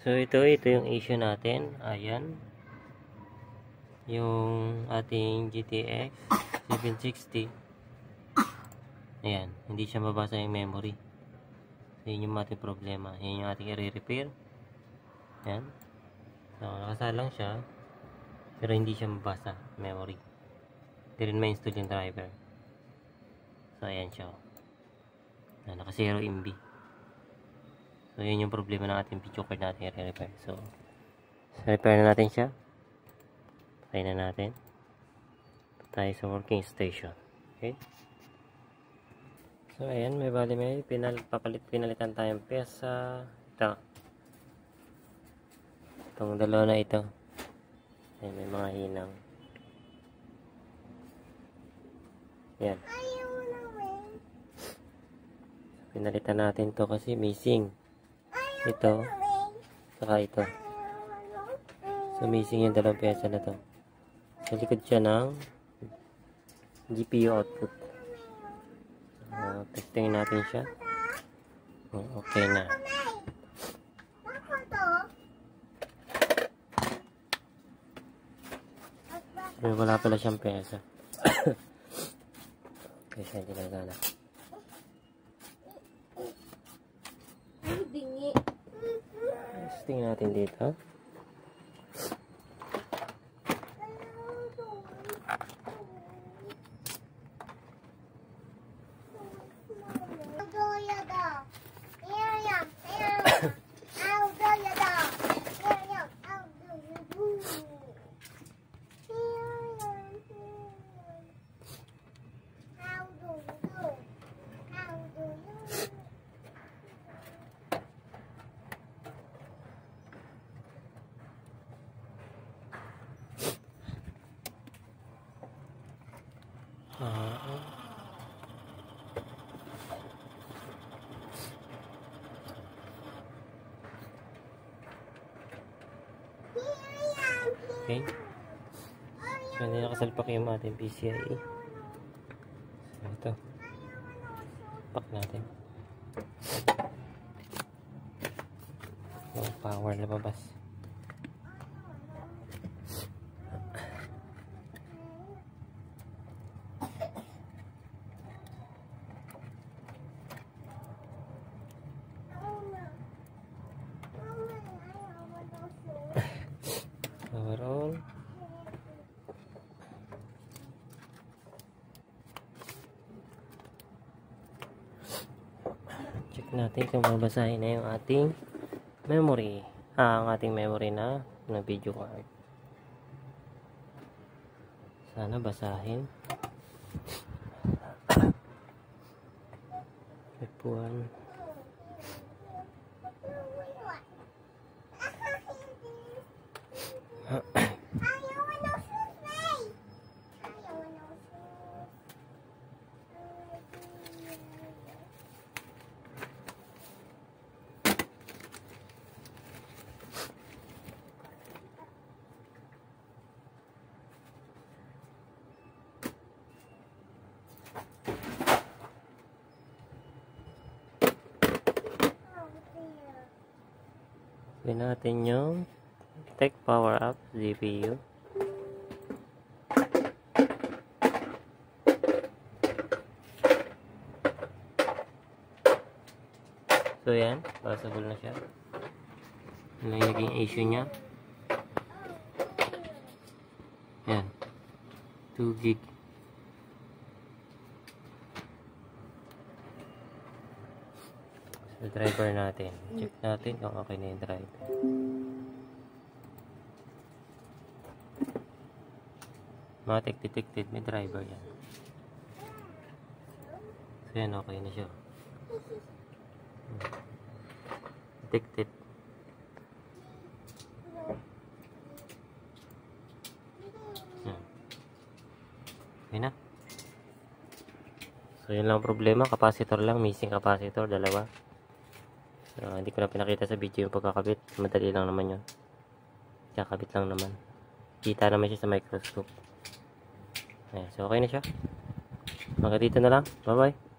So ito, ito yung issue natin. Ayan. Yung ating GTX 760. Ayan, hindi siya mabasa yung memory. So yun yung ating problema. Yan yung ating i-repair. Ayan. So nakasalang siya. Pero hindi siya mabasa memory. Hindi rin ma-install yung driver. So ayan siya. Naka 0 MB. So, yun yung problema ng ating video card natin i-repair. So, repair na natin siya. Patay na natin. Tayo sa working station. Okay? So, ayan. May bali may pinal papalit, pinalitan tayong pyesa. Ito. Itong dalawa na ito. Ayan, may mga hinang. Ayan. Pinalitan natin to kasi missing ito. Saka ito. So yung dalawang pyesa na to. Sa likod siya ng GPU output. So, testing natin siya. Oh, okay na. Pero wala pala siyang pyesa pyesa hindi na testing natin dito Okay. So, hindi nakasalpak yung ating PCIe. So, ito. Pack natin. Yung power lababas. Overall. Check natin kung babasahin na yung ating memory. Ah, ang ating memory na na video card. Sana basahin. F1. Sabi natin yung Tech Power Up GPU. So yan, passable na siya. Ano yung naging issue niya? Yan. 2 gig. So driver natin. Check natin kung okay na yung driver. Matic detected may driver yan. So yan okay na siya. Detected. Yan. Okay na. So yun lang ang problema. Capacitor lang. Missing capacitor. Dalawa. So, hindi ko na pinakita sa video yung pagkakabit. Madali lang naman yun. Kakabit lang naman. Kita naman siya sa microscope. Ayan, so okay na siya. Hanggang dito na lang. Bye-bye.